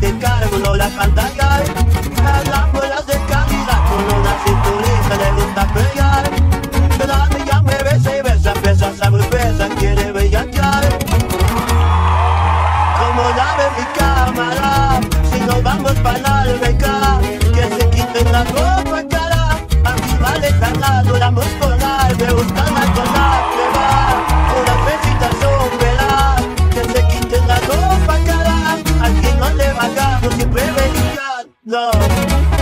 te cargo, no la cantaría love.